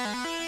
Every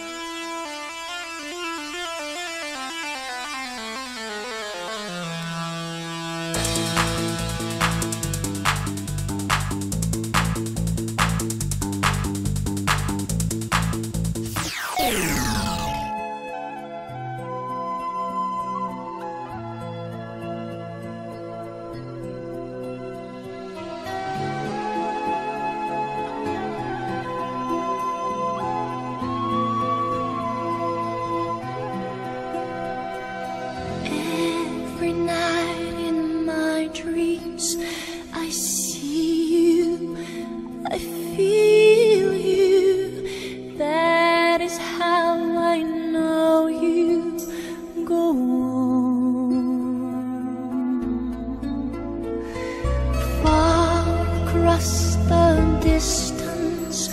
distance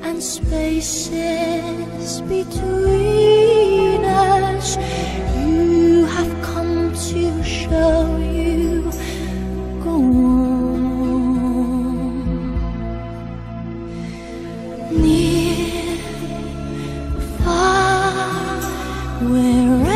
and spaces between us. You have come to show you go on. Near, far, wherever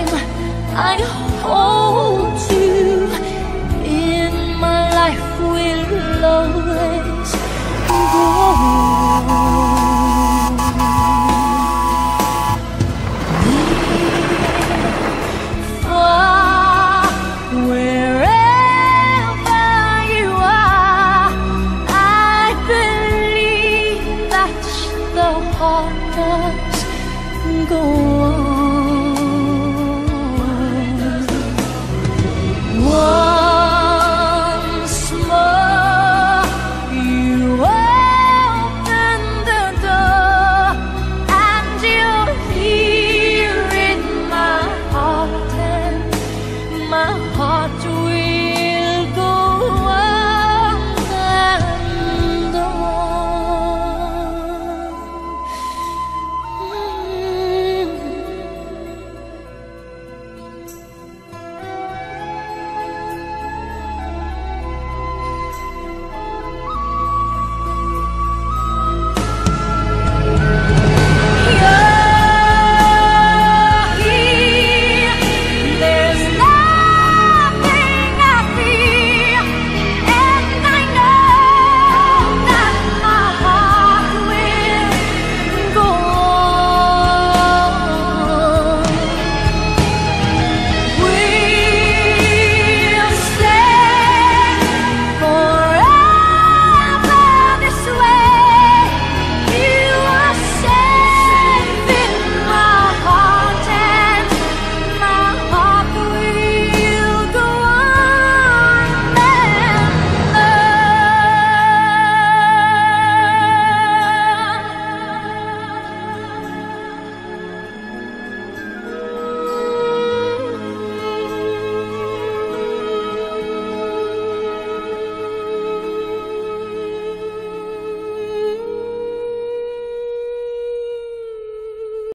go.